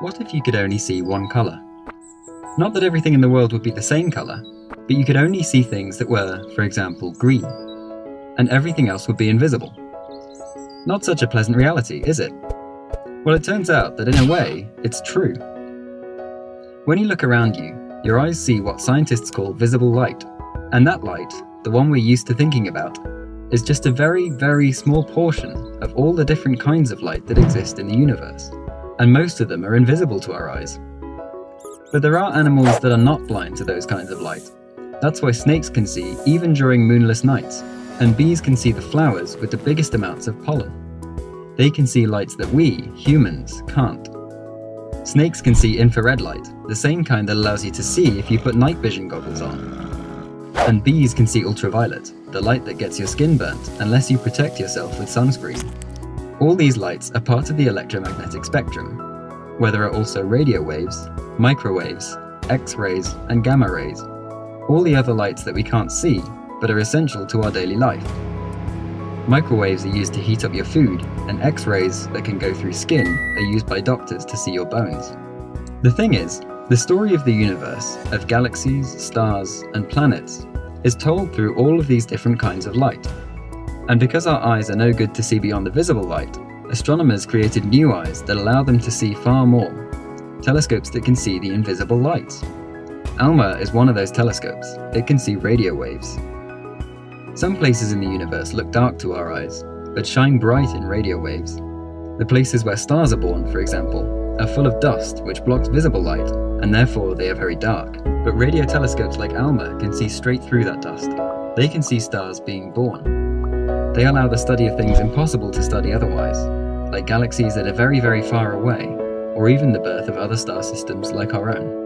What if you could only see one colour? Not that everything in the world would be the same colour, but you could only see things that were, for example, green, and everything else would be invisible. Not such a pleasant reality, is it? Well, it turns out that in a way, it's true. When you look around you, your eyes see what scientists call visible light, and that light, the one we're used to thinking about, is just a very, very small portion of all the different kinds of light that exist in the universe and most of them are invisible to our eyes. But there are animals that are not blind to those kinds of light. That's why snakes can see even during moonless nights, and bees can see the flowers with the biggest amounts of pollen. They can see lights that we, humans, can't. Snakes can see infrared light, the same kind that allows you to see if you put night vision goggles on. And bees can see ultraviolet, the light that gets your skin burnt unless you protect yourself with sunscreen. All these lights are part of the electromagnetic spectrum, where there are also radio waves, microwaves, X-rays, and gamma rays, all the other lights that we can't see, but are essential to our daily life. Microwaves are used to heat up your food, and X-rays that can go through skin are used by doctors to see your bones. The thing is, the story of the universe, of galaxies, stars, and planets, is told through all of these different kinds of light. And because our eyes are no good to see beyond the visible light, astronomers created new eyes that allow them to see far more. Telescopes that can see the invisible lights. ALMA is one of those telescopes. It can see radio waves. Some places in the universe look dark to our eyes, but shine bright in radio waves. The places where stars are born, for example, are full of dust which blocks visible light, and therefore they are very dark. But radio telescopes like ALMA can see straight through that dust. They can see stars being born. They allow the study of things impossible to study otherwise, like galaxies that are very, very far away, or even the birth of other star systems like our own.